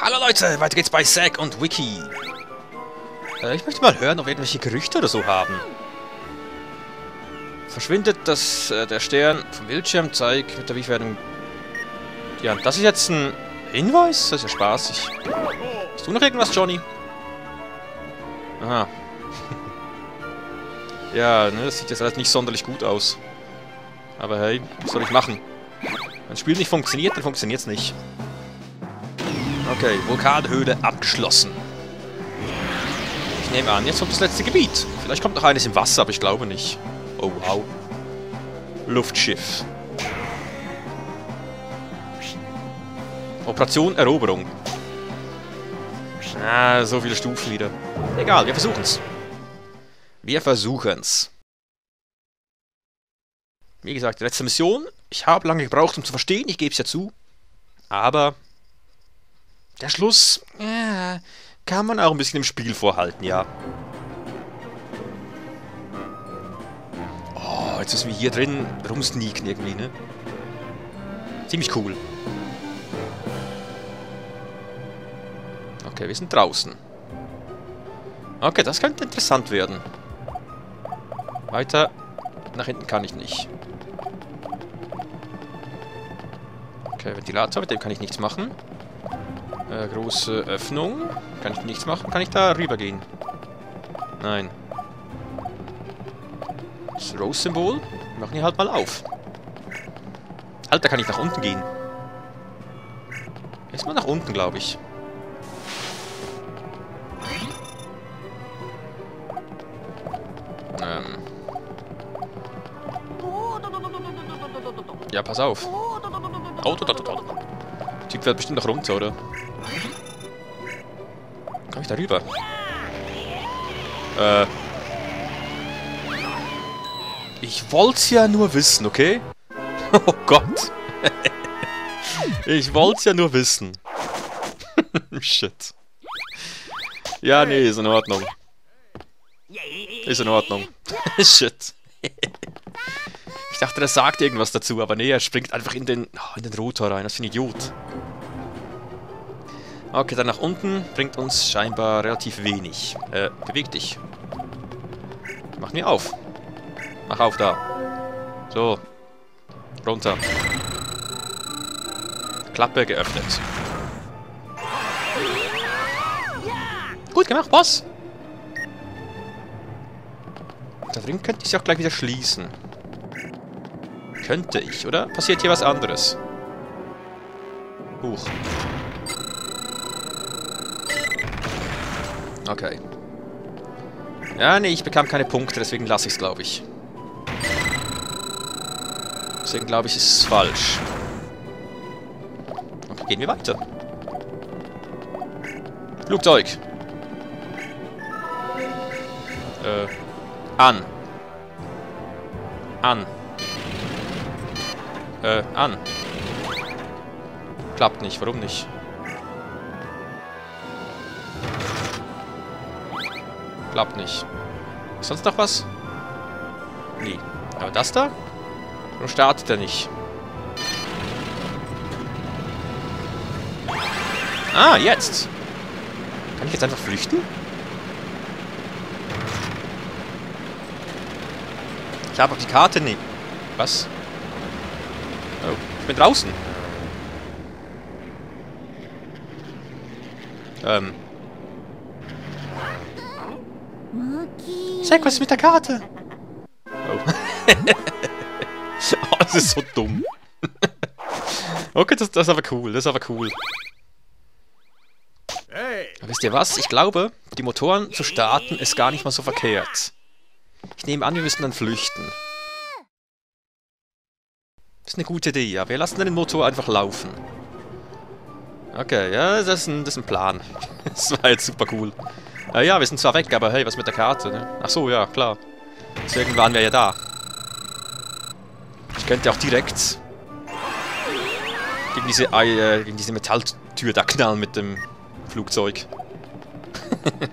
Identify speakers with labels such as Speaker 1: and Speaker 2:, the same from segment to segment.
Speaker 1: Hallo Leute, weiter geht's bei Zack und Wiki. Äh, ich möchte mal hören, ob wir irgendwelche Gerüchte oder so haben. Verschwindet das, äh, der Stern vom Bildschirm, zeigt mit der Wiefwerdung... Ja, das ist jetzt ein Hinweis? Das ist ja spaßig. Hast du noch irgendwas, Johnny? Aha. ja, ne, das sieht jetzt alles nicht sonderlich gut aus. Aber hey, was soll ich machen? Wenn das Spiel nicht funktioniert, dann funktioniert es nicht. Okay, Vulkanhöhle abgeschlossen. Ich nehme an, jetzt kommt das letzte Gebiet. Vielleicht kommt noch eines im Wasser, aber ich glaube nicht. Oh, wow. Luftschiff. Operation Eroberung. Ah, so viele Stufen wieder. Egal, wir versuchen's. Wir versuchen's. Wie gesagt, letzte Mission. Ich habe lange gebraucht, um zu verstehen, ich gebe es ja zu. Aber der Schluss ja, kann man auch ein bisschen im Spiel vorhalten, ja. Oh, jetzt müssen wir hier drin rumsneaken irgendwie, ne? Ziemlich cool. Okay, wir sind draußen. Okay, das könnte interessant werden. Weiter nach hinten kann ich nicht. Okay, Ventilator, mit dem kann ich nichts machen. Äh, große Öffnung. Kann ich nichts machen? Kann ich da rüber gehen? Nein. Das Rose-Symbol. Machen wir halt mal auf. Da kann ich nach unten gehen. Erstmal nach unten, glaube ich. Ähm. Ja, pass auf. Da, da, da. Typ fährt bestimmt noch runter, oder? Komm ich da rüber? Äh. Ich wollt's ja nur wissen, okay? Oh Gott. ich wollt's ja nur wissen. Shit. Ja, nee, ist in Ordnung. Ist in Ordnung. Shit. ich dachte, er sagt irgendwas dazu, aber nee, er springt einfach in den, oh, in den Rotor rein. Das ist ein Idiot. Okay, dann nach unten bringt uns scheinbar relativ wenig. Äh, beweg dich. Mach mir auf. Mach auf da. So. Runter. Klappe geöffnet. Gut gemacht, Boss. Da drin könnte ich sie auch gleich wieder schließen. Könnte ich, oder? Passiert hier was anderes? Huch. Okay. Ja, nee, ich bekam keine Punkte, deswegen lasse ich es, glaube ich. Deswegen glaube ich, ist es falsch. Okay, gehen wir weiter. Flugzeug. Äh, an. An. Äh, an. Klappt nicht, warum nicht? Klappt nicht. Ist sonst noch was? Nee. Aber das da? Warum startet er nicht? Ah, jetzt! Kann ich jetzt einfach flüchten? Ich habe die Karte nicht. Was? Oh, ich bin draußen. Ähm. Zack, was ist mit der Karte? Oh. oh, das ist so dumm. okay, das, das ist aber cool, das ist aber cool. Wisst ihr was? Ich glaube, die Motoren zu starten ist gar nicht mal so verkehrt. Ich nehme an, wir müssen dann flüchten. Das ist eine gute Idee, ja. Wir lassen dann den Motor einfach laufen. Okay, ja, das ist ein, das ist ein Plan. das war jetzt super cool. Äh, ja, wir sind zwar weg, aber hey, was mit der Karte, ne? Ach so, ja, klar. Deswegen waren wir ja da. Ich könnte auch direkt gegen diese, äh, gegen diese Metalltür da knallen mit dem Flugzeug.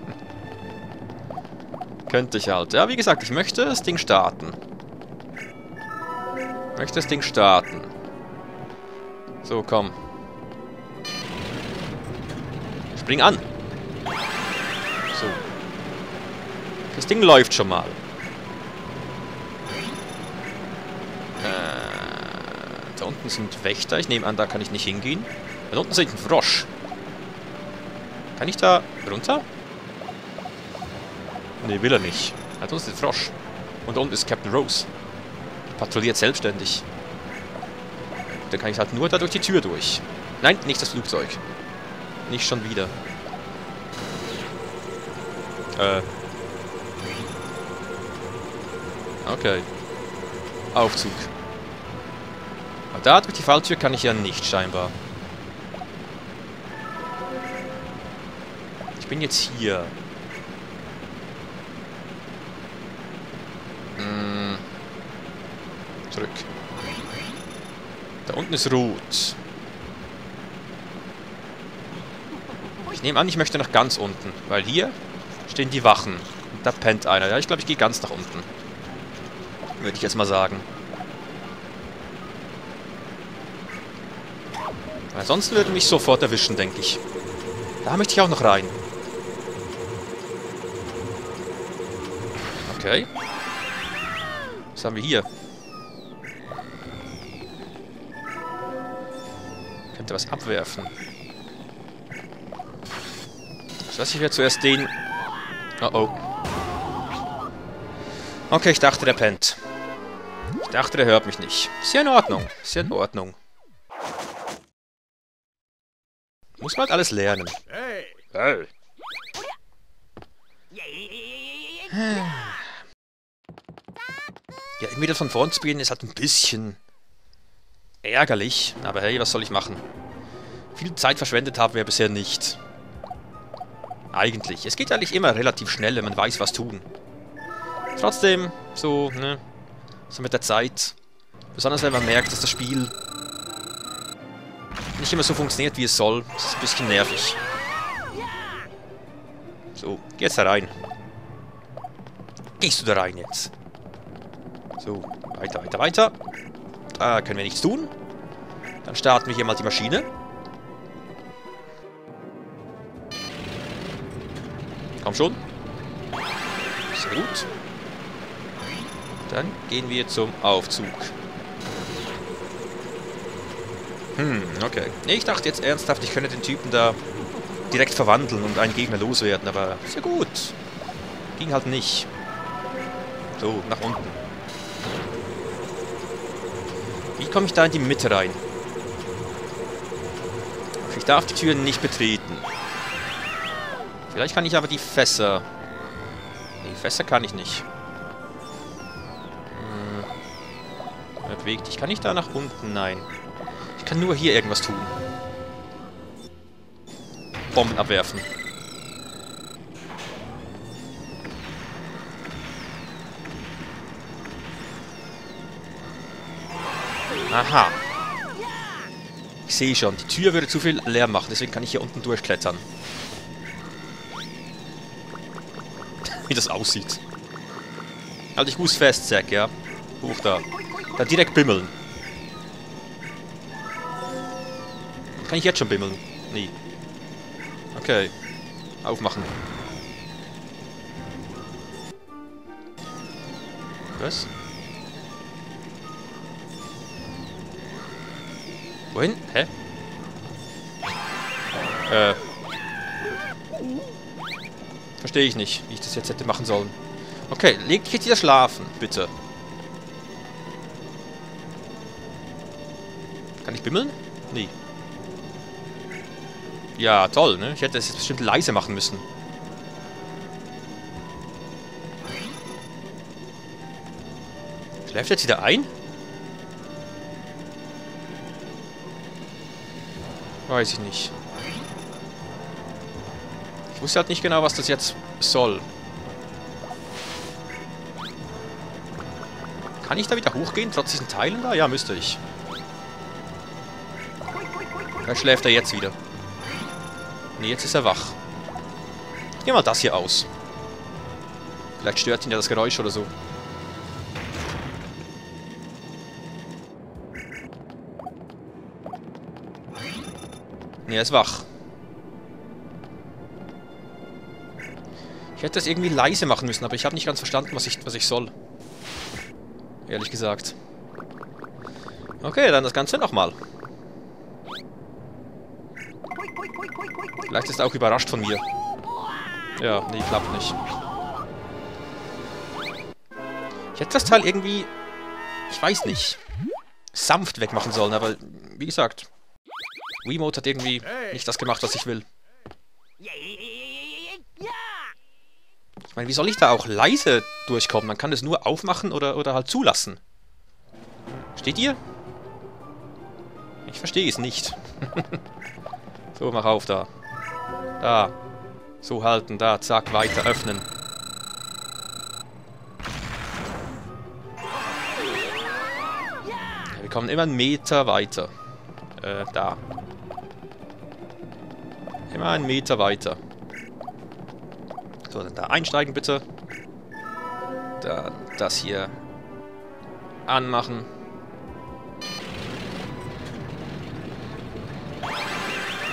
Speaker 1: könnte ich halt. Ja, wie gesagt, ich möchte das Ding starten. Ich möchte das Ding starten. So, komm. Bring an. Das Ding läuft schon mal. Äh, da unten sind Wächter. Ich nehme an, da kann ich nicht hingehen. Da unten sind ein Frosch. Kann ich da runter? Ne, will er nicht. Da unten ist ein Frosch. Und da unten ist Captain Rose. Patrouilliert selbstständig. Dann kann ich halt nur da durch die Tür durch. Nein, nicht das Flugzeug. Nicht schon wieder. Äh. Okay. Aufzug. Aber da durch die Falltür kann ich ja nicht, scheinbar. Ich bin jetzt hier. Hm. Zurück. Da unten ist rot. Ich nehme an, ich möchte nach ganz unten, weil hier stehen die Wachen. Und da pennt einer. Ja, ich glaube, ich gehe ganz nach unten. Würde ich jetzt mal sagen. Weil sonst würde mich sofort erwischen, denke ich. Da möchte ich auch noch rein. Okay. Was haben wir hier? Könnte was abwerfen. Das lasse ich mir zuerst den... Oh oh. Okay, ich dachte, der pennt. Ich dachte, der hört mich nicht. Ist ja in Ordnung. Ist ja in Ordnung. Muss man halt alles lernen. Hey. Hey. Ja, immer wieder von vorn zu beginnen ist halt ein bisschen ärgerlich. Aber hey, was soll ich machen? Viel Zeit verschwendet haben wir bisher nicht. Eigentlich. Es geht eigentlich immer relativ schnell, wenn man weiß, was tun. Trotzdem, so, ne, so mit der Zeit. Besonders wenn man merkt, dass das Spiel nicht immer so funktioniert, wie es soll. Das ist ein bisschen nervig. So, geh jetzt da rein. Gehst du da rein jetzt? So, weiter, weiter, weiter. Da können wir nichts tun. Dann starten wir hier mal die Maschine. Komm schon. Sehr gut. Dann gehen wir zum Aufzug. Hm, okay. Ich dachte jetzt ernsthaft, ich könnte den Typen da direkt verwandeln und einen Gegner loswerden, aber ist ja gut. Ging halt nicht. So, nach unten. Wie komme ich da in die Mitte rein? Ich darf die Türen nicht betreten. Vielleicht kann ich aber die Fässer... Die Fässer kann ich nicht. Bewegt dich. Kann ich da nach unten? Nein. Ich kann nur hier irgendwas tun. Bomben abwerfen. Aha. Ich sehe schon, die Tür würde zu viel Lärm machen, deswegen kann ich hier unten durchklettern. Wie das aussieht. Halt dich gut fest, Zack, ja? Hoch da. Da direkt bimmeln. Kann ich jetzt schon bimmeln? Nie. Okay. Aufmachen. Was? Wohin? Hä? Äh. Verstehe ich nicht, wie ich das jetzt hätte machen sollen. Okay, leg dich jetzt wieder schlafen, bitte. Kann ich bimmeln? Nee. Ja, toll, ne? Ich hätte das jetzt bestimmt leise machen müssen. Schläft jetzt wieder ein? Weiß ich nicht. Ich wusste halt nicht genau, was das jetzt soll. Kann ich da wieder hochgehen, trotz diesen Teilen da? Ja, müsste ich. Da schläft er jetzt wieder. Ne, jetzt ist er wach. Nehme mal das hier aus. Vielleicht stört ihn ja das Geräusch oder so. Ne, er ist wach. Ich hätte das irgendwie leise machen müssen, aber ich habe nicht ganz verstanden, was ich, was ich soll. Ehrlich gesagt. Okay, dann das Ganze nochmal. Vielleicht ist er auch überrascht von mir. Ja, nee, klappt nicht. Ich hätte das Teil irgendwie... Ich weiß nicht. Sanft wegmachen sollen, aber wie gesagt... Wiimote hat irgendwie nicht das gemacht, was ich will. Ich meine, wie soll ich da auch leise durchkommen? Man kann es nur aufmachen oder, oder halt zulassen. Steht ihr? Ich verstehe es nicht. so, mach auf da. Da. So halten, da, zack, weiter, öffnen. Wir kommen immer einen Meter weiter. Äh, da. Immer einen Meter weiter. So, dann da einsteigen bitte. Dann das hier anmachen.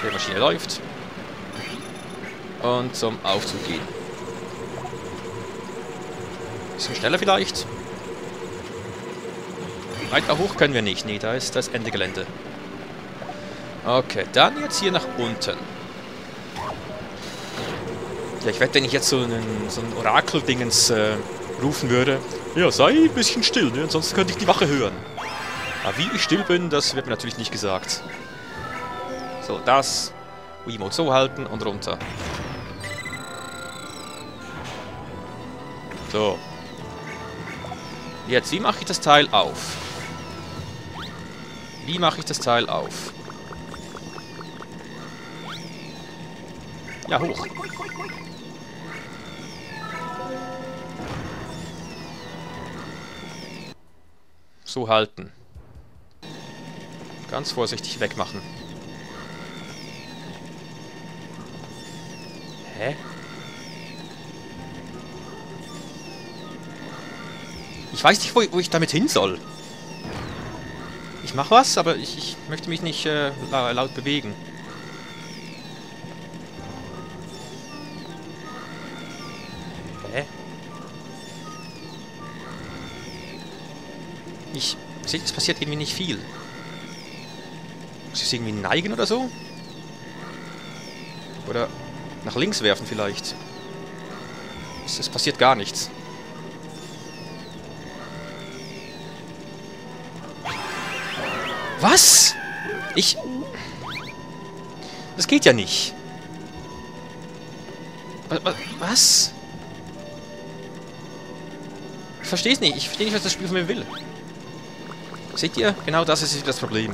Speaker 1: Die Maschine läuft. Und zum Aufzug gehen. Bisschen schneller vielleicht. Weiter hoch können wir nicht. Nee, da ist das Ende Gelände. Okay, dann jetzt hier nach unten. Ja, ich wette, wenn ich jetzt so einen, so ein Orakel-Dingens äh, rufen würde. Ja, sei ein bisschen still, ne? ansonsten könnte ich die Wache hören. Aber wie ich still bin, das wird mir natürlich nicht gesagt. So, das. Wiimote so halten und runter. So. Jetzt, wie mache ich das Teil auf? Wie mache ich das Teil auf? Ja, hoch. So halten. Ganz vorsichtig wegmachen. Hä? Ich weiß nicht, wo, wo ich damit hin soll. Ich mache was, aber ich, ich, möchte mich nicht äh, laut bewegen. Hä? Ich sehe, es passiert irgendwie nicht viel. Muss ich es irgendwie neigen oder so? Oder nach links werfen vielleicht. Es, es passiert gar nichts. Was? Ich... Das geht ja nicht. Was? Ich verstehe es nicht. Ich verstehe nicht, was das Spiel von mir will. Seht ihr? Genau das ist das Problem.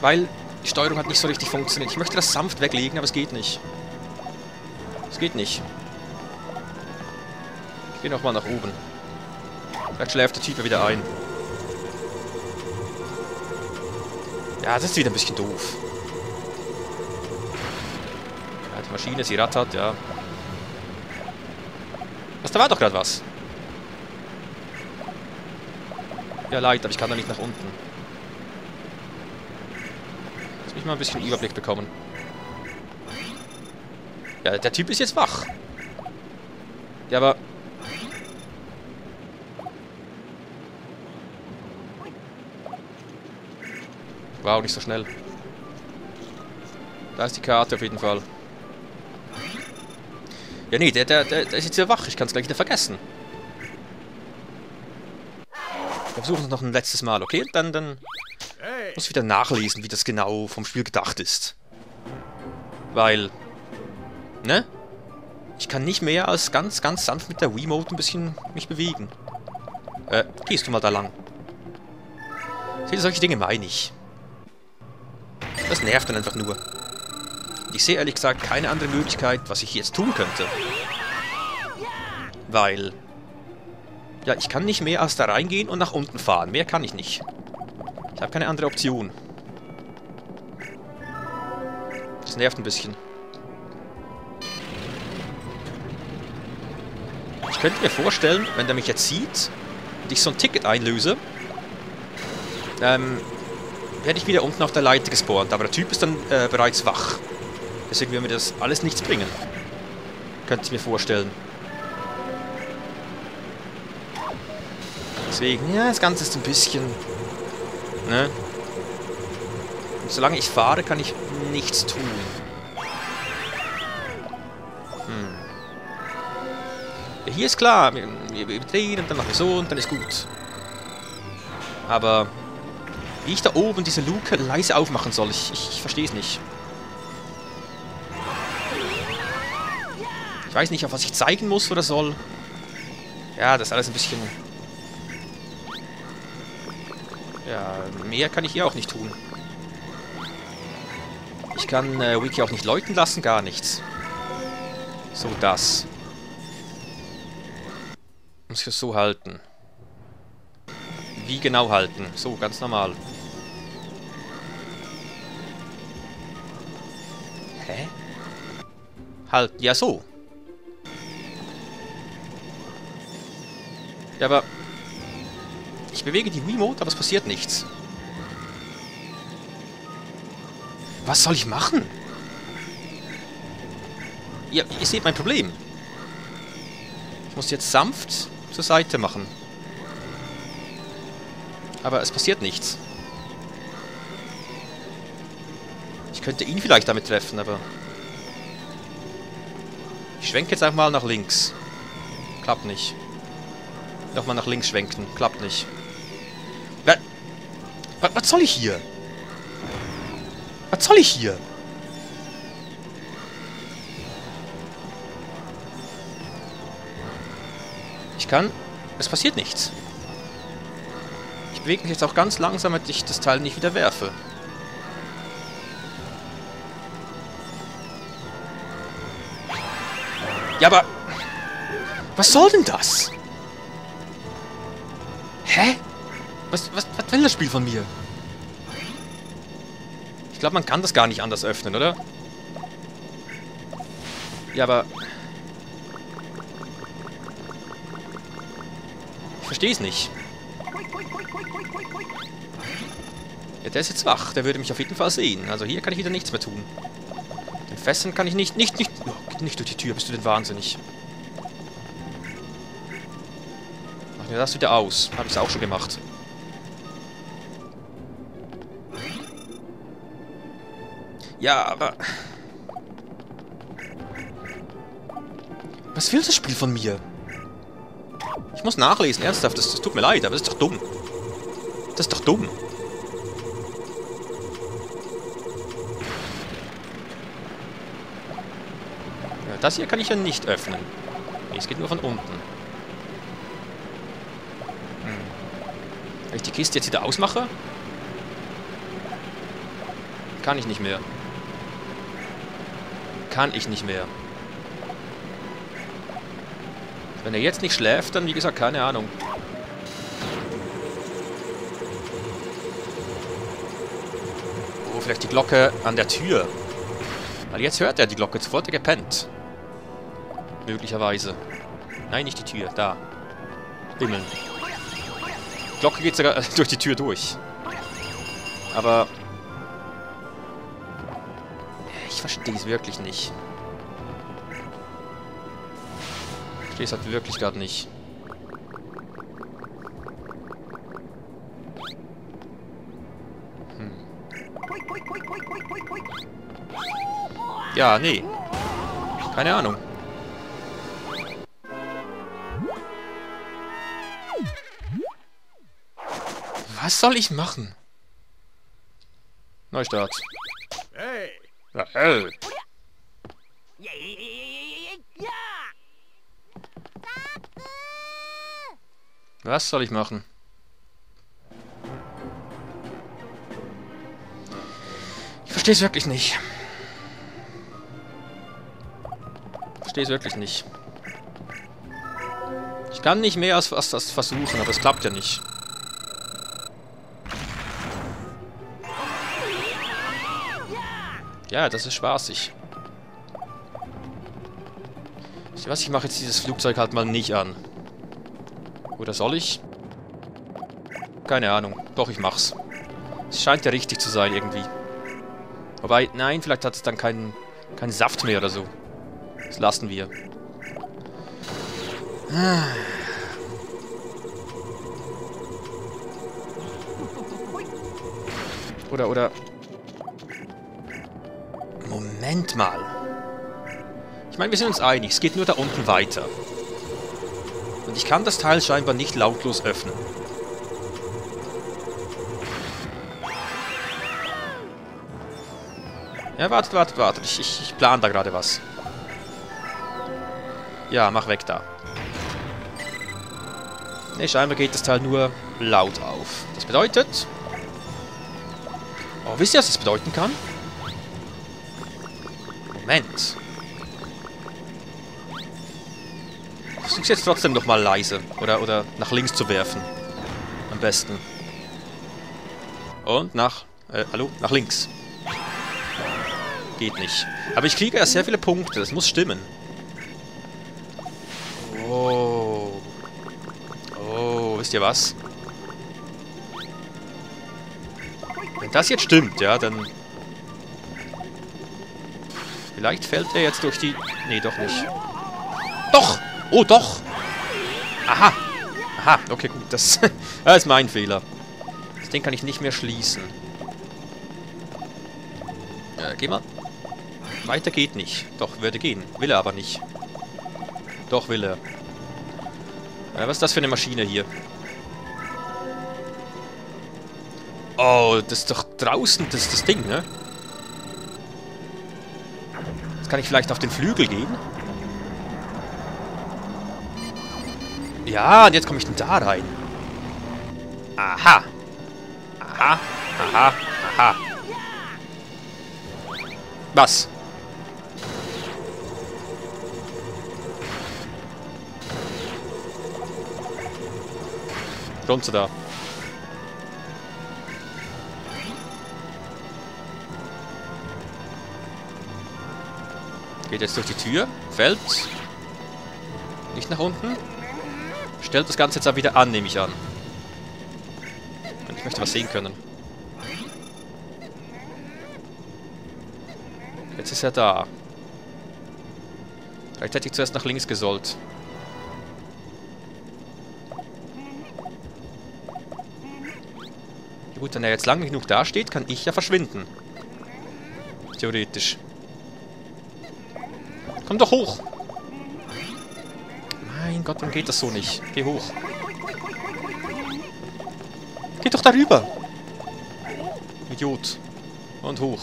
Speaker 1: Weil die Steuerung hat nicht so richtig funktioniert. Ich möchte das sanft weglegen, aber es geht nicht. Es geht nicht. Ich gehe nochmal nach oben. Vielleicht schläft der Typ wieder ein. Ja, das ist wieder ein bisschen doof. Ja, die Maschine, sie rattert, ja. Was, da war doch gerade was. Ja, leid, aber ich kann da nicht nach unten. Lass mich mal ein bisschen Überblick bekommen. Ja, der Typ ist jetzt wach. Ja, aber... Wow, nicht so schnell. Da ist die Karte auf jeden Fall. Ja, nee, der, der, der, der ist jetzt ja wach. Ich kann es gleich wieder vergessen. Wir versuchen es noch ein letztes Mal, okay? Dann, dann muss ich wieder nachlesen, wie das genau vom Spiel gedacht ist. Weil, ne? Ich kann nicht mehr als ganz, ganz sanft mit der Wiimote ein bisschen mich bewegen. Äh, gehst du mal da lang. Seht ihr, solche Dinge meine ich. Das nervt dann einfach nur. Ich sehe ehrlich gesagt keine andere Möglichkeit, was ich jetzt tun könnte. Weil... Ja, ich kann nicht mehr als da reingehen und nach unten fahren. Mehr kann ich nicht. Ich habe keine andere Option. Das nervt ein bisschen. Ich könnte mir vorstellen, wenn der mich jetzt sieht und ich so ein Ticket einlöse, ähm, werde ich wieder unten auf der Leiter gespawnt. Aber der Typ ist dann äh, bereits wach. Deswegen wird mir das alles nichts bringen. Könnte ich mir vorstellen. Deswegen, ja, das Ganze ist ein bisschen... Ne? Und solange ich fahre, kann ich nichts tun. Hm. Ja, hier ist klar, wir, wir drehen und dann machen wir so und dann ist gut. Aber wie ich da oben diese Luke leise aufmachen soll, ich, ich, ich verstehe es nicht. Ich weiß nicht, auf was ich zeigen muss oder soll. Ja, das ist alles ein bisschen... Ja, mehr kann ich hier auch nicht tun. Ich kann äh, Wiki auch nicht läuten lassen, gar nichts. So, das. Muss ich das so halten. Wie genau halten? So, ganz normal. Hä? Halt, ja so. Ja, aber... Ich bewege die Remote, aber es passiert nichts. Was soll ich machen? Ja, ihr seht mein Problem. Ich muss jetzt sanft zur Seite machen. Aber es passiert nichts. Ich könnte ihn vielleicht damit treffen, aber... Ich schwenke jetzt einfach mal nach links. Klappt nicht. Nochmal nach links schwenken. Klappt nicht. Was, was soll ich hier? Was soll ich hier? Ich kann... Es passiert nichts. Bewege mich jetzt auch ganz langsam, damit ich das Teil nicht wieder werfe. Ja, aber... Was soll denn das? Hä? Was, was, was will das Spiel von mir? Ich glaube, man kann das gar nicht anders öffnen, oder? Ja, aber... Ich verstehe es nicht. Ja, der ist jetzt wach. Der würde mich auf jeden Fall sehen. Also hier kann ich wieder nichts mehr tun. Den Fesseln kann ich nicht... Nicht, nicht... Oh, nicht durch die Tür. Bist du denn wahnsinnig? Mach mir das wieder aus. Habe ich es auch schon gemacht. Ja, aber... Was will das Spiel von mir? Ich muss nachlesen, ernsthaft. Das, das tut mir leid, aber das ist doch dumm. Das ist doch dumm. Ja, das hier kann ich ja nicht öffnen. Nee, es geht nur von unten. Hm. Wenn ich die Kiste jetzt wieder ausmache, kann ich nicht mehr. Kann ich nicht mehr. Wenn er jetzt nicht schläft, dann wie gesagt, keine Ahnung. Vielleicht die Glocke an der Tür. Weil jetzt hört er die Glocke, zuvor hat er gepennt. Möglicherweise. Nein, nicht die Tür, da. Bimmeln. Die Glocke geht sogar durch die Tür durch. Aber... Ich verstehe es wirklich nicht. verstehe es halt wirklich gerade nicht. Ja, nee. Keine Ahnung. Was soll ich machen? Neustart. Hey. Ja, hey. Was soll ich machen? Ich verstehe es wirklich nicht. Verstehe es wirklich nicht. Ich kann nicht mehr als, als das versuchen, aber es klappt ja nicht. Ja, das ist spaßig. Was, ich mache jetzt dieses Flugzeug halt mal nicht an. Oder soll ich? Keine Ahnung. Doch, ich mach's. Es scheint ja richtig zu sein, irgendwie. Wobei, nein, vielleicht hat es dann keinen keinen Saft mehr oder so. Das lassen wir. Oder, oder... Moment mal. Ich meine, wir sind uns einig, es geht nur da unten weiter. Und ich kann das Teil scheinbar nicht lautlos öffnen. Ja, wartet, wartet, wartet. Ich, ich, ich plane da gerade was. Ja, mach weg da. Ne, scheinbar geht das Teil nur laut auf. Das bedeutet... Oh, wisst ihr, was das bedeuten kann? Moment. Versuch's jetzt trotzdem noch mal leise. Oder, oder nach links zu werfen. Am besten. Und nach... Äh, hallo? Nach links. Geht nicht. Aber ich kriege ja sehr viele Punkte. Das muss stimmen. Wisst ihr was? Wenn das jetzt stimmt, ja, dann... Vielleicht fällt er jetzt durch die... Nee, doch nicht. Doch! Oh, doch! Aha! Aha, okay, gut. Das, das ist mein Fehler. Das Ding kann ich nicht mehr schließen. Äh, geh mal. Weiter geht nicht. Doch, würde gehen. Will er aber nicht. Doch, will er. Äh, was ist das für eine Maschine hier? Oh, das ist doch draußen, das ist das Ding, ne? Jetzt kann ich vielleicht auf den Flügel gehen. Ja, und jetzt komme ich denn da rein. Aha. Aha, aha, aha. Was? Runter da. Geht jetzt durch die Tür. Fällt. Nicht nach unten. Stellt das Ganze jetzt auch wieder an, nehme ich an. Und ich möchte was sehen können. Jetzt ist er da. Vielleicht hätte ich zuerst nach links gesollt. Gut, wenn er jetzt lang genug dasteht, kann ich ja verschwinden. Theoretisch. Komm doch hoch! Mein Gott, warum geht das so nicht? Geh hoch. Geh doch darüber! Idiot. Und hoch.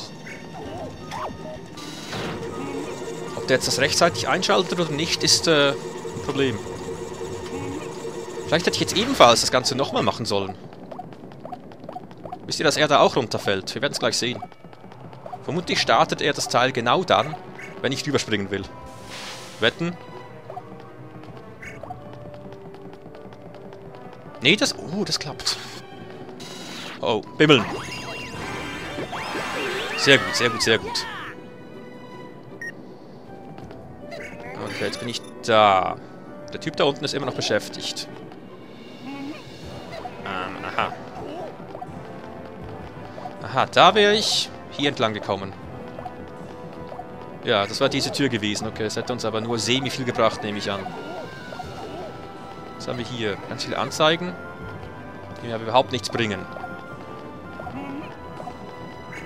Speaker 1: Ob der jetzt das rechtzeitig einschaltet oder nicht, ist äh, ein Problem. Vielleicht hätte ich jetzt ebenfalls das Ganze nochmal machen sollen. Wisst ihr, dass er da auch runterfällt? Wir werden es gleich sehen. Vermutlich startet er das Teil genau dann, wenn ich überspringen will. Wetten? Nee, das... Oh, das klappt. Oh, bimmeln. Sehr gut, sehr gut, sehr gut. Okay, jetzt bin ich da. Der Typ da unten ist immer noch beschäftigt. Ähm, aha. Aha, da wäre ich hier entlang gekommen. Ja, das war diese Tür gewesen. Okay, es hätte uns aber nur semi viel gebracht, nehme ich an. Was haben wir hier? Ganz viele Anzeigen, die mir aber überhaupt nichts bringen.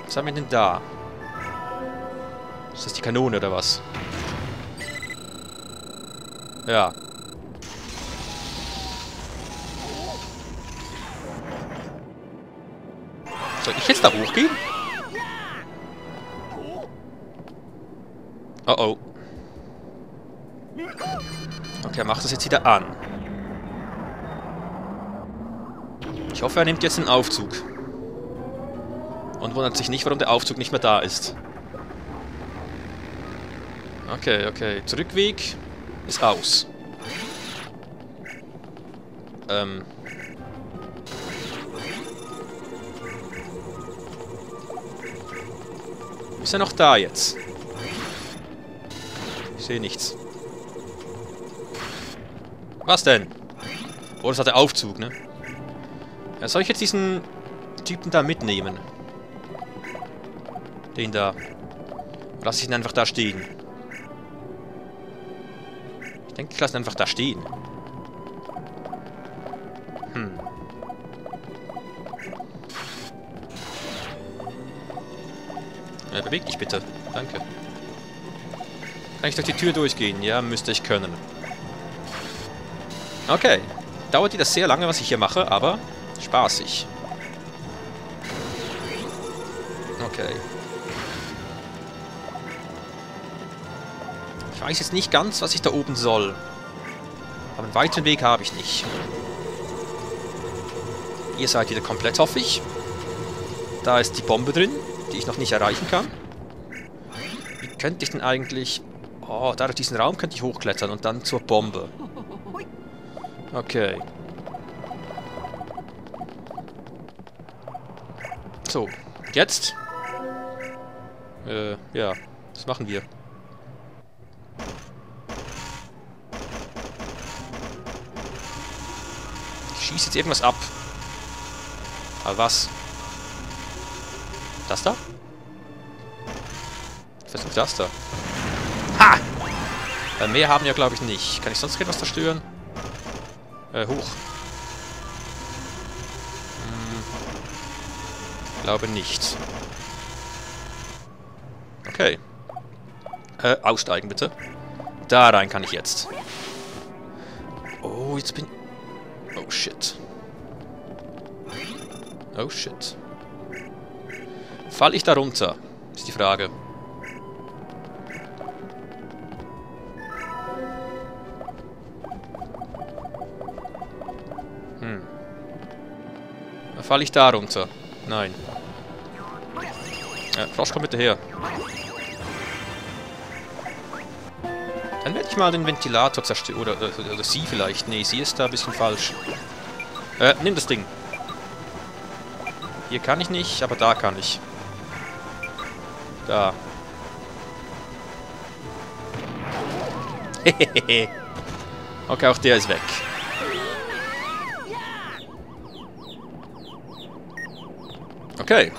Speaker 1: Was haben wir denn da? Ist das die Kanone oder was? Ja. Soll ich jetzt da hochgehen? Oh oh. Okay, er macht das jetzt wieder an. Ich hoffe, er nimmt jetzt den Aufzug. Und wundert sich nicht, warum der Aufzug nicht mehr da ist. Okay, okay. Zurückweg ist aus. Ähm... Ist er noch da jetzt? Ich sehe nichts. Was denn? Oh, das hat der Aufzug, ne? Ja, soll ich jetzt diesen Typen da mitnehmen? Den da. Lass ich ihn einfach da stehen. Ich denke, ich lasse ihn einfach da stehen. Hm. Ja, beweg dich bitte. Danke. Kann ich durch die Tür durchgehen? Ja, müsste ich können. Okay. Dauert wieder sehr lange, was ich hier mache, aber spaßig. Okay. Ich weiß jetzt nicht ganz, was ich da oben soll. Aber einen weiteren Weg habe ich nicht. Ihr seid wieder komplett, hoffe ich. Da ist die Bombe drin, die ich noch nicht erreichen kann. Wie könnte ich denn eigentlich... Oh, da durch diesen Raum könnte ich hochklettern und dann zur Bombe. Okay. So, jetzt? Äh, ja, das machen wir. Ich schieße jetzt irgendwas ab. Aber was? Das da? Ich versuche das da. Weil mehr haben wir, glaube ich, nicht. Kann ich sonst etwas zerstören? Äh, hoch. Hm. Glaube nicht. Okay. Äh, aussteigen bitte. Da rein kann ich jetzt. Oh, jetzt bin... Oh, shit. Oh, shit. Fall ich da runter? Ist die Frage. Fall ich da runter? Nein. Ja, Frosch, komm bitte her. Dann werde ich mal den Ventilator zerstören. Oder, oder, oder, sie vielleicht. Nee, sie ist da ein bisschen falsch. Äh, nimm das Ding. Hier kann ich nicht, aber da kann ich. Da. Okay, auch der ist weg. Okay.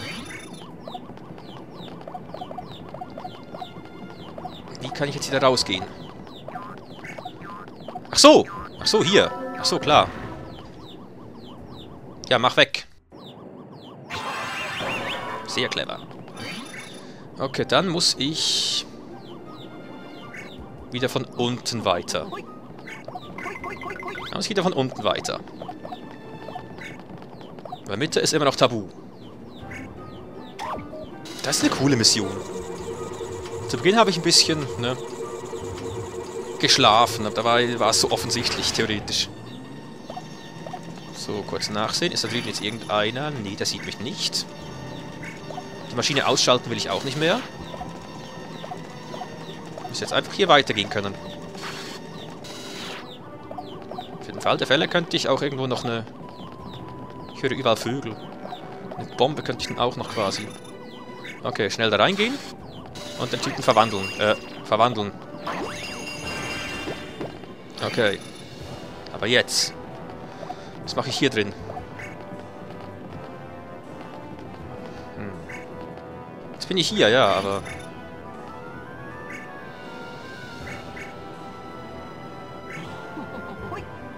Speaker 1: Wie kann ich jetzt wieder rausgehen? Ach so! Ach so, hier. Ach so, klar. Ja, mach weg. Sehr clever. Okay, dann muss ich wieder von unten weiter. Dann muss ich wieder von unten weiter. Weil Mitte ist immer noch tabu. Das ist eine coole Mission. Zu Beginn habe ich ein bisschen, ne, geschlafen, aber dabei war es so offensichtlich, theoretisch. So, kurz nachsehen. Ist da drüben jetzt irgendeiner? Nee, der sieht mich nicht. Die Maschine ausschalten will ich auch nicht mehr. Muss jetzt einfach hier weitergehen können. Für den Fall der Fälle könnte ich auch irgendwo noch eine... Ich höre überall Vögel. Eine Bombe könnte ich dann auch noch quasi. Okay, schnell da reingehen. Und den Typen verwandeln. Äh, verwandeln. Okay. Aber jetzt. Was mache ich hier drin? Hm. Jetzt bin ich hier, ja, aber...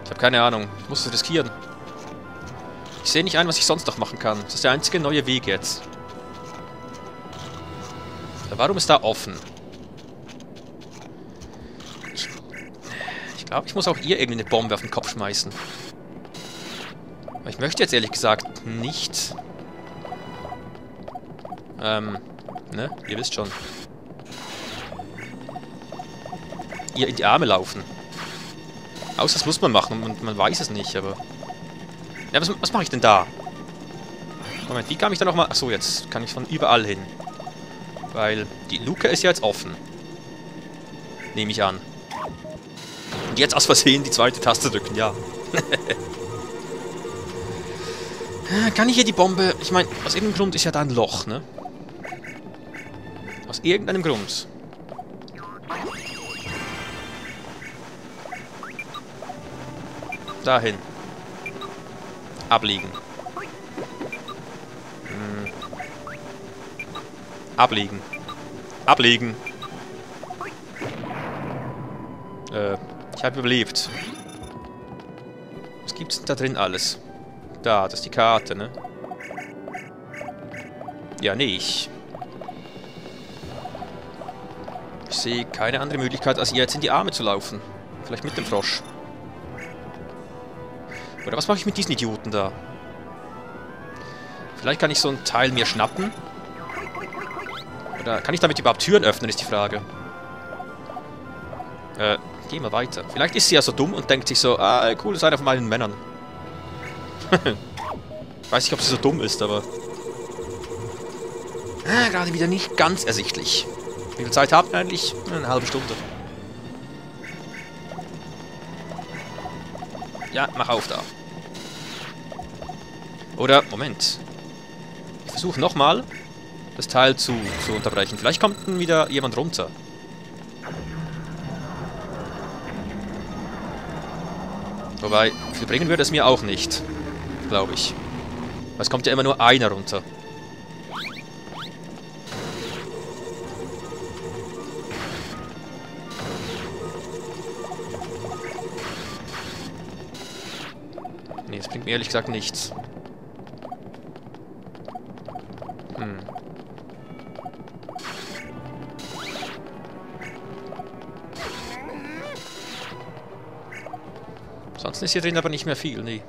Speaker 1: Ich habe keine Ahnung. Ich muss es riskieren. Ich sehe nicht ein, was ich sonst noch machen kann. Das ist der einzige neue Weg jetzt. Warum ist da offen? Ich, ich glaube, ich muss auch ihr irgendwie eine Bombe auf den Kopf schmeißen. Ich möchte jetzt ehrlich gesagt nicht... Ähm, ne? Ihr wisst schon. Ihr in die Arme laufen. Außer das muss man machen und man weiß es nicht, aber... Ja, was, was mache ich denn da? Moment, wie kam ich da nochmal... Achso, jetzt kann ich von überall hin. Weil die Luke ist ja jetzt offen. Nehme ich an. Und jetzt aus Versehen die zweite Taste drücken, ja. Kann ich hier die Bombe... Ich meine, aus irgendeinem Grund ist ja da ein Loch, ne? Aus irgendeinem Grund. Dahin. Abliegen. Ablegen. Ablegen. Äh, ich habe überlebt. Was gibt's denn da drin alles? Da, das ist die Karte, ne? Ja, nee, ich... Ich sehe keine andere Möglichkeit, als ihr jetzt in die Arme zu laufen. Vielleicht mit dem Frosch. Oder was mache ich mit diesen Idioten da? Vielleicht kann ich so ein Teil mir schnappen. Oder kann ich damit überhaupt Türen öffnen, ist die Frage. Äh, gehen wir weiter. Vielleicht ist sie ja so dumm und denkt sich so, ah, cool, das ist einer von meinen Männern. Weiß nicht, ob sie so dumm ist, aber... Ah, gerade wieder nicht ganz ersichtlich. Wie viel Zeit habt ihr eigentlich? Eine halbe Stunde. Ja, mach auf da. Oder, Moment. Ich versuche nochmal, das Teil zu, zu unterbrechen. Vielleicht kommt dann wieder jemand runter. Wobei, viel bringen würde es mir auch nicht. Glaube ich. Es kommt ja immer nur einer runter. Nee, das bringt mir ehrlich gesagt nichts. Ist hier drin aber nicht mehr viel, nee.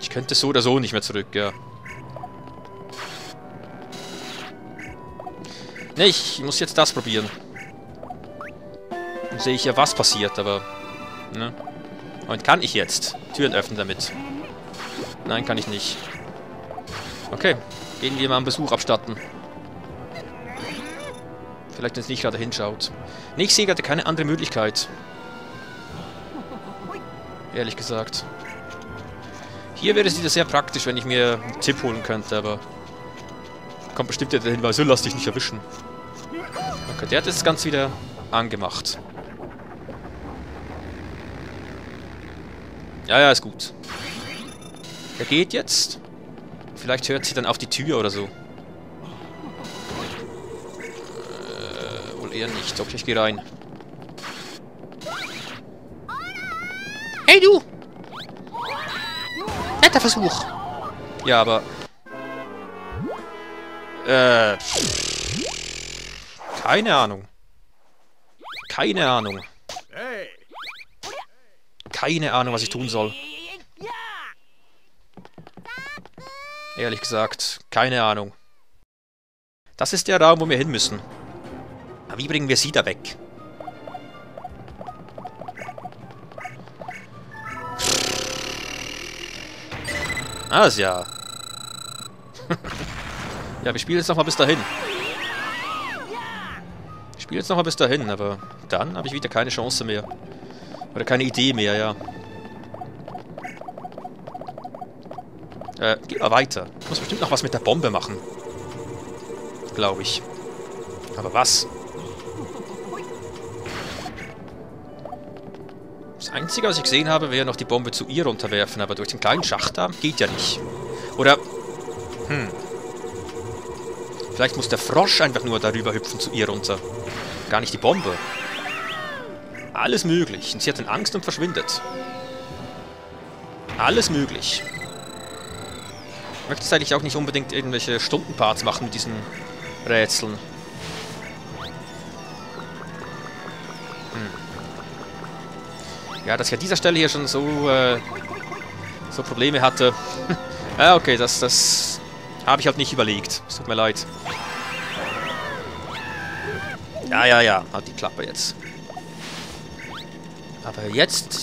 Speaker 1: Ich könnte so oder so nicht mehr zurück, ja. Ne, ich muss jetzt das probieren. Dann sehe ich ja, was passiert, aber... Ne? Und kann ich jetzt Türen öffnen damit? Nein, kann ich nicht. Okay, gehen wir mal einen Besuch abstatten. Vielleicht, wenn es nicht gerade hinschaut. Ne, ich sehe gerade keine andere Möglichkeit. Ehrlich gesagt. Hier wäre es wieder sehr praktisch, wenn ich mir einen Tipp holen könnte, aber... Kommt bestimmt der Hinweis, so lass dich nicht erwischen. Okay, der hat jetzt ganz wieder angemacht. Ja, ja, ist gut. Der geht jetzt. Vielleicht hört sie dann auf die Tür oder so. Äh, wohl eher nicht. Okay, ich gehe rein. Hey, du! Netter Versuch. Ja, aber... Äh... Keine Ahnung. Keine Ahnung. Keine Ahnung, was ich tun soll. Ehrlich gesagt, keine Ahnung. Das ist der Raum, wo wir hin müssen. Aber wie bringen wir sie da weg? Ah, ist ja. ja, wir spielen jetzt nochmal bis dahin. Ich spiele jetzt nochmal bis dahin, aber dann habe ich wieder keine Chance mehr. Oder keine Idee mehr, ja. Äh, geh mal weiter. Ich muss bestimmt noch was mit der Bombe machen. Glaube ich. Aber was? Das Einzige, was ich gesehen habe, wäre noch die Bombe zu ihr runterwerfen, aber durch den kleinen Schacht da geht ja nicht. Oder... Hm. Vielleicht muss der Frosch einfach nur darüber hüpfen zu ihr runter. Gar nicht die Bombe. Alles möglich. Und sie hat dann Angst und verschwindet. Alles möglich. Ich möchte jetzt eigentlich auch nicht unbedingt irgendwelche Stundenparts machen mit diesen Rätseln. Ja, dass ich an dieser Stelle hier schon so, äh, so Probleme hatte. ja, okay, das, das habe ich halt nicht überlegt. Es tut mir leid. Ja, ja, ja, halt die Klappe jetzt. Aber jetzt,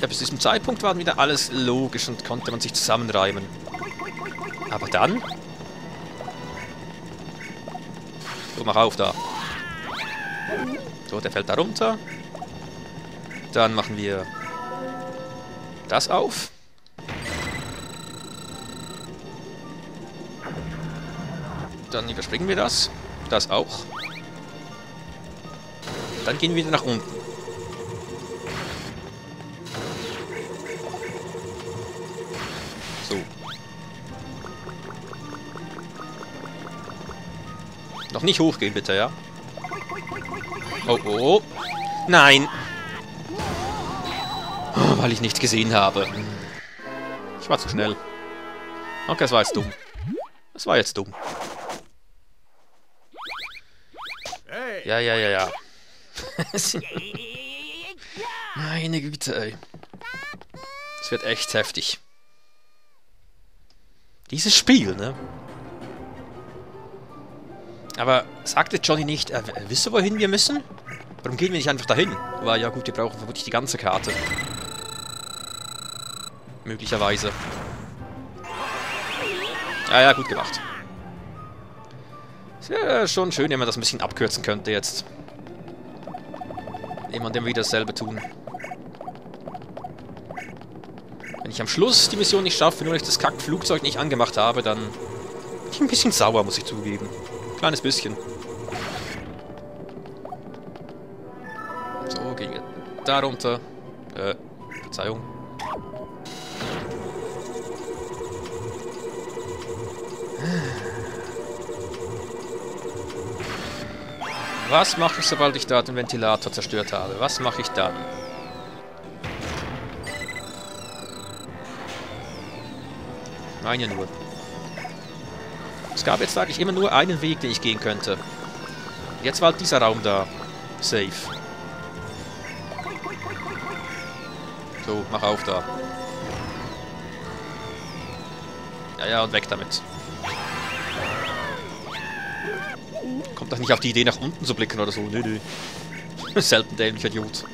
Speaker 1: ja, bis zu diesem Zeitpunkt war wieder alles logisch und konnte man sich zusammenreimen. Aber dann... So, mach auf da. So, der fällt da runter. Dann machen wir das auf. Dann überspringen wir das. Das auch. Dann gehen wir wieder nach unten. So. Noch nicht hochgehen, bitte, ja? Oh, oh, oh. Nein! Weil ich nichts gesehen habe. Ich war zu schnell. Okay, das war jetzt dumm. Das war jetzt dumm. Ja, ja, ja, ja. Meine Güte, ey. Es wird echt heftig. Dieses Spiel, ne? Aber sagte Johnny nicht, äh, wisst ihr, wohin wir müssen? Warum gehen wir nicht einfach dahin? Aber ja gut, wir brauchen vermutlich die ganze Karte. Möglicherweise. Ja, ja, gut gemacht. Es wäre schon schön, wenn man das ein bisschen abkürzen könnte jetzt. Immer dann wieder dasselbe tun. Wenn ich am Schluss die Mission nicht schaffe, nur weil ich das Kackflugzeug nicht angemacht habe, dann bin ich ein bisschen sauer, muss ich zugeben. Kleines bisschen. So, wir da runter. Äh, Verzeihung. Was mache ich, sobald ich da den Ventilator zerstört habe? Was mache ich dann? Meine nur. Es gab jetzt eigentlich immer nur einen Weg, den ich gehen könnte. Jetzt war halt dieser Raum da. Safe. So, mach auf da. Ja, ja, und weg damit. Kommt doch nicht auf die Idee, nach unten zu blicken oder so. Nö, nö. Selten dämlicher Idiot.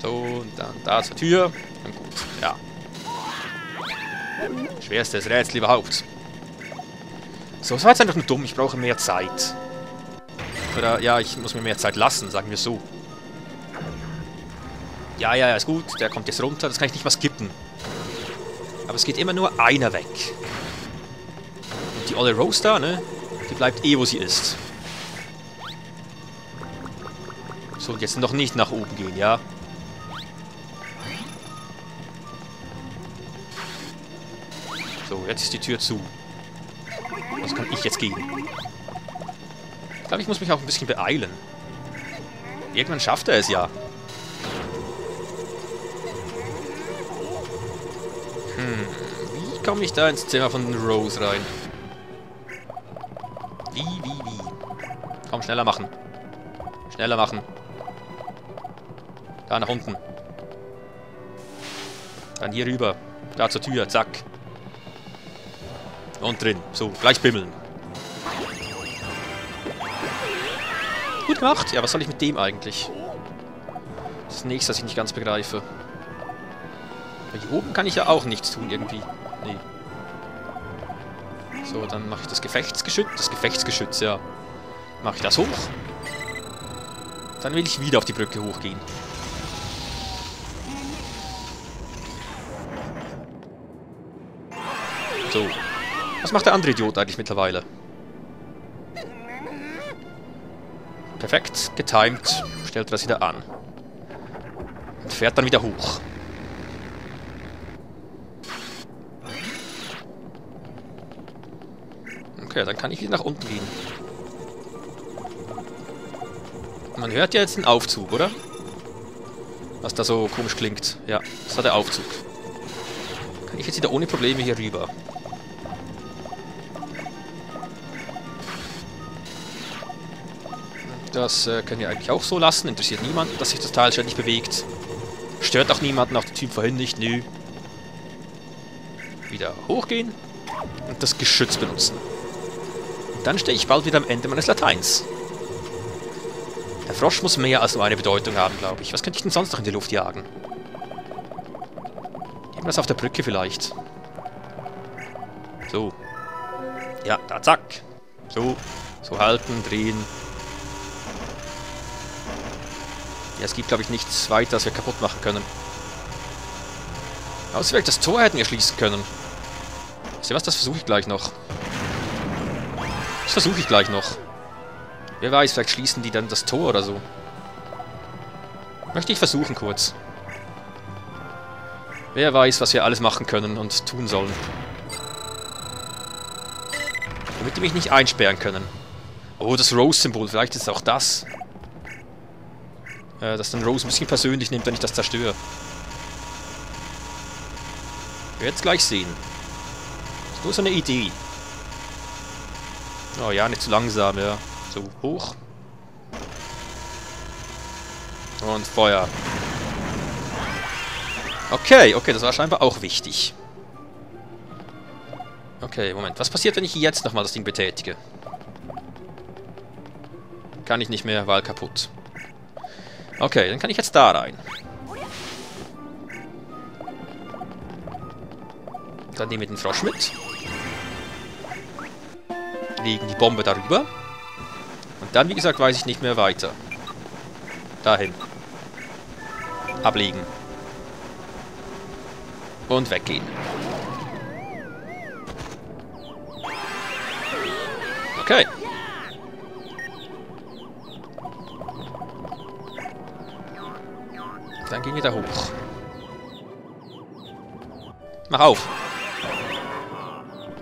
Speaker 1: So, und dann da zur Tür. Und gut, ja. Schwerstes Rätsel überhaupt. So, es war jetzt einfach nur dumm. Ich brauche mehr Zeit. Oder, ja, ich muss mir mehr Zeit lassen, sagen wir so. Ja, ja, ja, ist gut. Der kommt jetzt runter. Das kann ich nicht mal skippen. Aber es geht immer nur einer weg. Und die olle Rose da, ne? Die bleibt eh, wo sie ist. So, und jetzt noch nicht nach oben gehen, ja? So, jetzt ist die Tür zu. Was kann ich jetzt gehen? Ich glaube, ich muss mich auch ein bisschen beeilen. Irgendwann schafft er es ja. Hm, wie komme ich da ins Zimmer von Rose rein? Wie, wie, wie? Komm, schneller machen. Schneller machen. Da nach unten. Dann hier rüber. Da zur Tür, zack. Und drin. So, gleich bimmeln. Gut gemacht. Ja, was soll ich mit dem eigentlich? Das nächste, was ich nicht ganz begreife. Hier oben kann ich ja auch nichts tun irgendwie. Nee. So, dann mache ich das Gefechtsgeschütz. Das Gefechtsgeschütz, ja. Mache ich das hoch. Dann will ich wieder auf die Brücke hochgehen. So. Was macht der andere Idiot eigentlich mittlerweile? Perfekt, getimed. Stellt das wieder an. Und fährt dann wieder hoch. Okay, dann kann ich nach unten gehen. Man hört ja jetzt einen Aufzug, oder? Was da so komisch klingt. Ja, das war der Aufzug. Kann ich jetzt wieder ohne Probleme hier rüber. Das äh, können wir eigentlich auch so lassen. Interessiert niemanden, dass sich das Teil ständig bewegt. Stört auch niemanden, auch der Typ vorhin nicht. Nö. Wieder hochgehen und das Geschütz benutzen. Dann stehe ich bald wieder am Ende meines Lateins. Der Frosch muss mehr als nur eine Bedeutung haben, glaube ich. Was könnte ich denn sonst noch in die Luft jagen? Irgendwas auf der Brücke vielleicht. So. Ja, da, zack. So. So halten, drehen. Ja, es gibt, glaube ich, nichts weiter, das wir kaputt machen können. Außer vielleicht das Tor hätten wir schließen können. Wisst ihr was, das versuche ich gleich noch. Das versuche ich gleich noch. Wer weiß, vielleicht schließen die dann das Tor oder so. Möchte ich versuchen kurz. Wer weiß, was wir alles machen können und tun sollen. Damit die mich nicht einsperren können. Oh, das Rose-Symbol, vielleicht ist es auch das. Äh, dass dann Rose ein bisschen persönlich nimmt, wenn ich das zerstöre. Jetzt gleich sehen. Das ist nur so eine Idee. Oh ja, nicht zu langsam, ja. So, hoch. Und Feuer. Okay, okay, das war scheinbar auch wichtig. Okay, Moment. Was passiert, wenn ich jetzt nochmal das Ding betätige? Kann ich nicht mehr, weil kaputt. Okay, dann kann ich jetzt da rein. Dann nehmen wir den Frosch mit. Legen die Bombe darüber. Und dann, wie gesagt, weiß ich nicht mehr weiter. Dahin. Ablegen. Und weggehen. Okay. Dann gehen wir da hoch. Mach auf.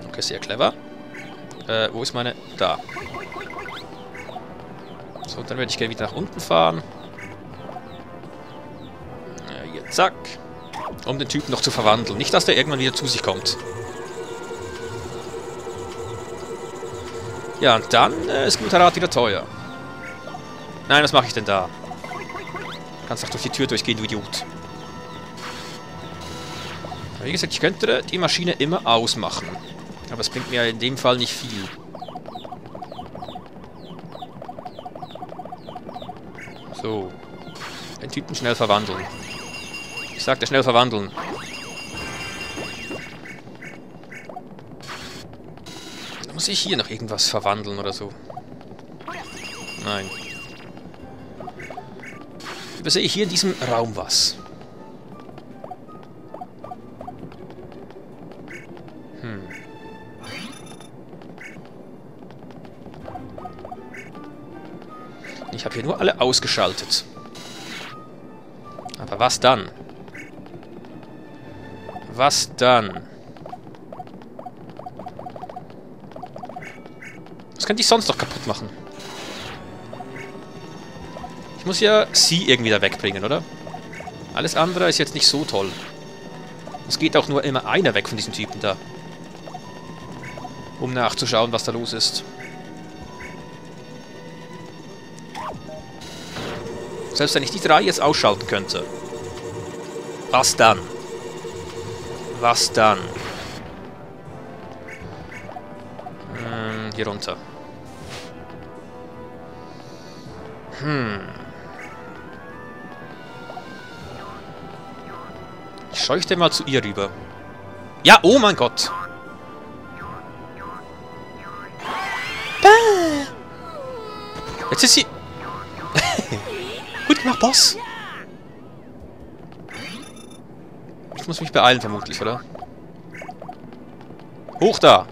Speaker 1: Okay, sehr clever. Äh, wo ist meine... Da. So, dann werde ich gerne wieder nach unten fahren. Äh, hier, zack. Um den Typen noch zu verwandeln. Nicht, dass der irgendwann wieder zu sich kommt. Ja, und dann äh, ist guter Rat wieder teuer. Nein, was mache ich denn da? Du kannst doch durch die Tür durchgehen, du Idiot. Wie gesagt, ich könnte die Maschine immer ausmachen. Aber es bringt mir in dem Fall nicht viel. So. Den Typen schnell verwandeln. Ich sagte schnell verwandeln. Muss ich hier noch irgendwas verwandeln oder so? Nein. Übersehe ich hier in diesem Raum was? Ich habe hier nur alle ausgeschaltet. Aber was dann? Was dann? Was könnte ich sonst noch kaputt machen? Ich muss ja sie irgendwie da wegbringen, oder? Alles andere ist jetzt nicht so toll. Es geht auch nur immer einer weg von diesen Typen da. Um nachzuschauen, was da los ist. Selbst wenn ich die drei jetzt ausschalten könnte. Was dann? Was dann? Hm, hier runter. Hm. Ich scheuchte mal zu ihr rüber. Ja, oh mein Gott. Jetzt ist sie... Gut gemacht, Boss. Ich muss mich beeilen, vermutlich, oder? Hoch da!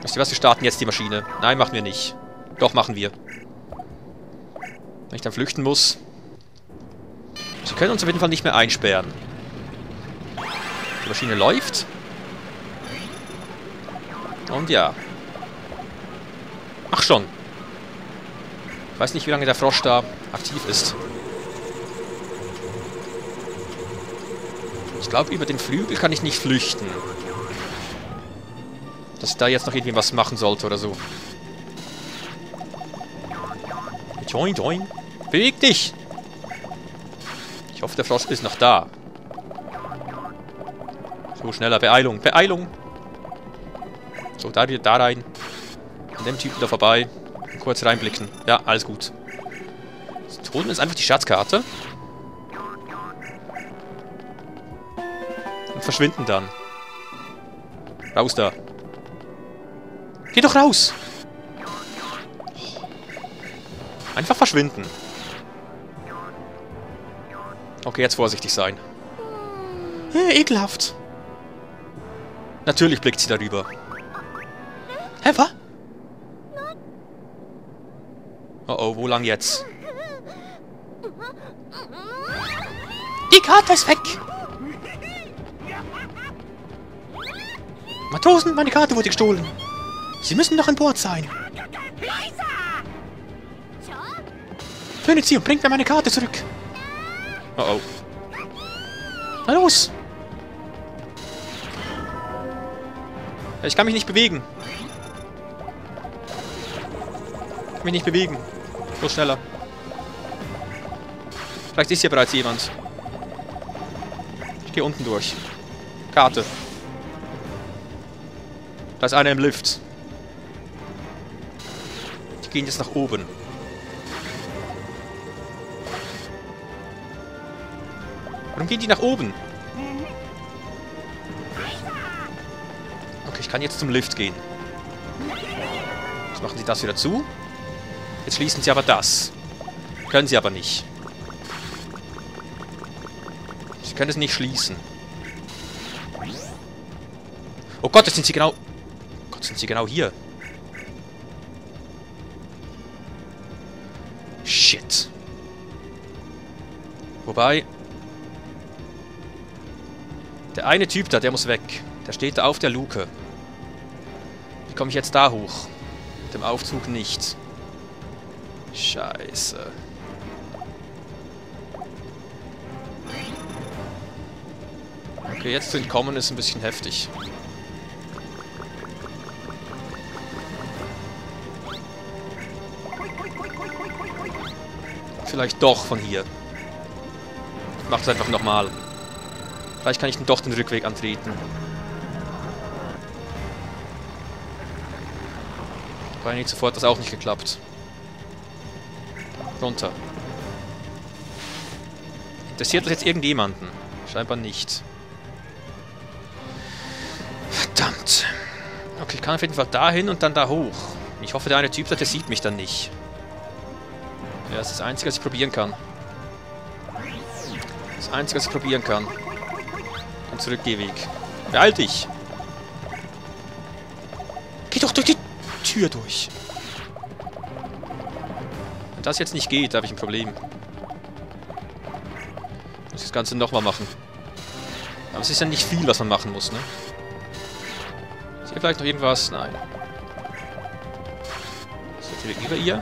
Speaker 1: Wisst ihr was, wir starten jetzt die Maschine. Nein, machen wir nicht. Doch, machen wir. Wenn ich dann flüchten muss. Sie können uns auf jeden Fall nicht mehr einsperren. Die Maschine läuft. Und ja. Ach schon. Weiß nicht, wie lange der Frosch da aktiv ist. Ich glaube, über den Flügel kann ich nicht flüchten. Dass ich da jetzt noch irgendwie was machen sollte oder so. Join, join. Beweg dich! Ich hoffe, der Frosch ist noch da. So, schneller. Beeilung. Beeilung! So, da wieder da rein. An dem Typen da vorbei. Kurz reinblicken. Ja, alles gut. Jetzt holen wir uns einfach die Schatzkarte. Und verschwinden dann. Raus da. Geh doch raus! Einfach verschwinden. Okay, jetzt vorsichtig sein. Äh, ekelhaft. Natürlich blickt sie darüber. Hä, was? Oh oh, wo lang jetzt? Die Karte ist weg! Matrosen, meine Karte wurde gestohlen. Sie müssen noch an Bord sein. Findet sie und bringt mir meine Karte zurück. Oh oh. Na los! Ich kann mich nicht bewegen. Ich kann mich nicht bewegen. Los, schneller. Vielleicht ist hier bereits jemand. Ich gehe unten durch. Karte. Da ist einer im Lift. Die gehen jetzt nach oben. Warum gehen die nach oben? Okay, ich kann jetzt zum Lift gehen. Jetzt machen sie das wieder zu. Jetzt schließen sie aber das. Können sie aber nicht. Sie können es nicht schließen. Oh Gott, jetzt sind sie genau... Oh Gott, sind sie genau hier. Shit. Wobei... Der eine Typ da, der muss weg. Der steht da auf der Luke. Wie komme ich jetzt da hoch? Mit dem Aufzug nicht. Scheiße. Okay, jetzt zu entkommen ist ein bisschen heftig. Vielleicht doch von hier. Ich mach es einfach nochmal. Vielleicht kann ich dann doch den Rückweg antreten. Bei nicht sofort das auch nicht geklappt. Runter. Interessiert das jetzt irgendjemanden? Scheinbar nicht. Verdammt. Okay, ich kann auf jeden Fall dahin und dann da hoch. Ich hoffe, der eine Typ da, der sieht mich dann nicht. Ja, das ist das Einzige, was ich probieren kann. Das Einzige, was ich probieren kann. Ein Zurückgehweg. Beeil dich! Geh doch durch die Tür durch! Wenn das jetzt nicht geht, habe ich ein Problem. Muss ich das Ganze nochmal machen. Aber es ist ja nicht viel, was man machen muss, ne? Ist hier vielleicht noch irgendwas? Nein. So, direkt über ihr.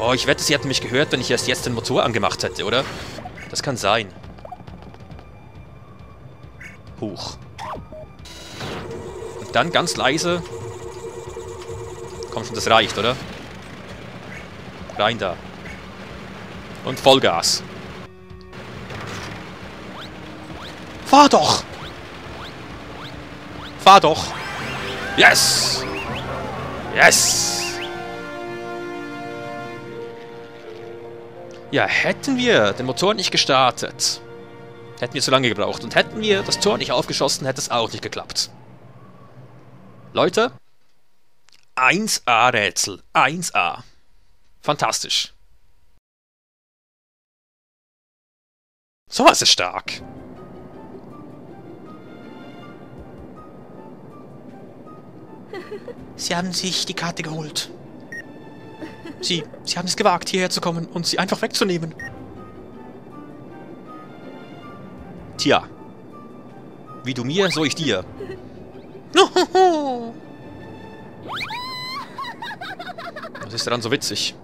Speaker 1: Oh, ich wette, sie hätten mich gehört, wenn ich erst jetzt den Motor angemacht hätte, oder? Das kann sein. Hoch. Und dann ganz leise. Komm schon, das reicht, oder? Rein da. Und Vollgas. Fahr doch! Fahr doch! Yes! Yes! Ja, hätten wir den Motor nicht gestartet, hätten wir zu lange gebraucht. Und hätten wir das Tor nicht aufgeschossen, hätte es auch nicht geklappt. Leute, 1A Rätsel. 1A. Fantastisch. Sowas ist stark. Sie haben sich die Karte geholt. Sie, Sie haben es gewagt, hierher zu kommen und sie einfach wegzunehmen. Tja. Wie du mir, so ich dir. Was ist daran so witzig?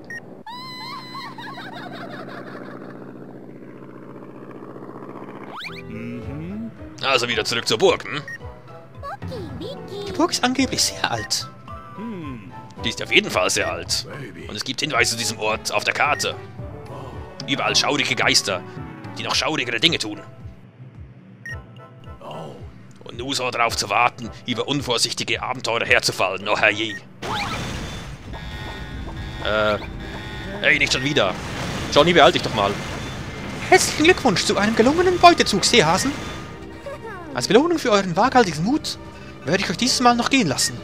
Speaker 1: Also wieder zurück zur Burg, hm? Die Burg ist angeblich sehr alt. Die ist auf jeden Fall sehr alt. Und es gibt Hinweise zu diesem Ort auf der Karte. Überall schaurige Geister, die noch schaurigere Dinge tun. Und nur so darauf zu warten, über unvorsichtige Abenteurer herzufallen, oh herrje. Äh, hey, nicht schon wieder. Johnny, beeil dich doch mal. Herzlichen Glückwunsch zu einem gelungenen Beutezug, Seehasen. Als Belohnung für euren waghaltigen Mut werde ich euch dieses Mal noch gehen lassen.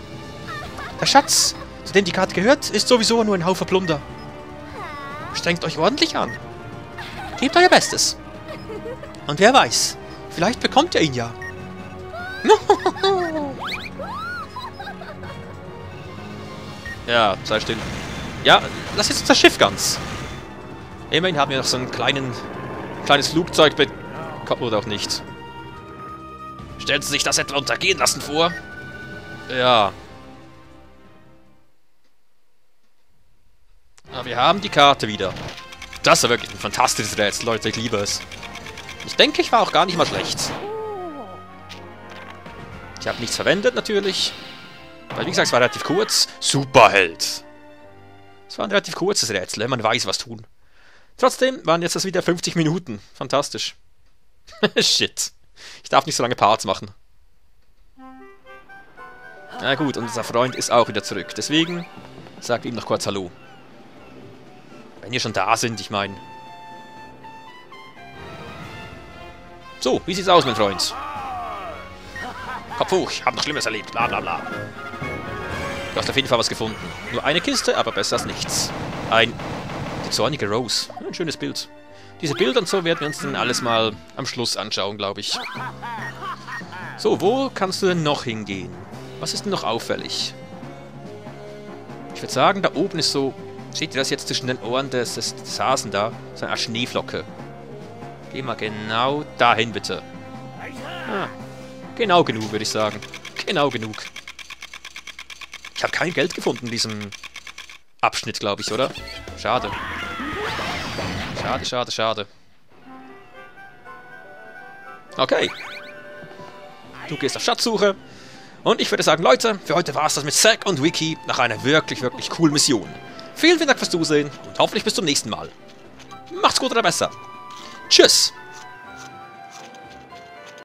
Speaker 1: Der Schatz, zu dem die Karte gehört, ist sowieso nur ein Haufen Plunder. Strengt euch ordentlich an. Gebt euer Bestes. Und wer weiß, vielleicht bekommt ihr ihn ja. ja, sei still. Ja, lass jetzt unser Schiff ganz. Immerhin haben wir noch so einen kleinen, kleines Flugzeug bekommen oder auch nicht. Stellen Sie sich das etwa untergehen lassen vor? Ja, Ja, wir haben die Karte wieder. Das ist wirklich ein fantastisches Rätsel, Leute. Ich liebe es. Ich denke, ich war auch gar nicht mal schlecht. Ich habe nichts verwendet, natürlich. Weil, wie gesagt, es war relativ kurz. Superheld. Es war ein relativ kurzes Rätsel, man weiß, was tun. Trotzdem waren jetzt das wieder 50 Minuten. Fantastisch. Shit. Ich darf nicht so lange Parts machen. Na gut, und unser Freund ist auch wieder zurück. Deswegen sagt ihm noch kurz Hallo. Wenn ihr schon da sind, ich meine. So, wie sieht's aus, mein Freund? Kopf hoch, ich hab noch Schlimmes erlebt, bla bla bla. Du hast auf jeden Fall was gefunden. Nur eine Kiste, aber besser als nichts. Ein... Die zornige Rose. Ein schönes Bild. Diese Bilder und so werden wir uns dann alles mal am Schluss anschauen, glaube ich. So, wo kannst du denn noch hingehen? Was ist denn noch auffällig? Ich würde sagen, da oben ist so... Seht ihr das jetzt zwischen den Ohren des, des, des Hasen da? So eine Art Schneeflocke. Geh mal genau dahin, bitte. Ah, genau genug, würde ich sagen. Genau genug. Ich habe kein Geld gefunden in diesem Abschnitt, glaube ich, oder? Schade. Schade, schade, schade. Okay. Du gehst auf Schatzsuche. Und ich würde sagen, Leute, für heute war es das mit Zack und Wiki nach einer wirklich, wirklich coolen Mission. Vielen, vielen Dank fürs Zusehen und hoffentlich bis zum nächsten Mal. Macht's gut oder besser. Tschüss.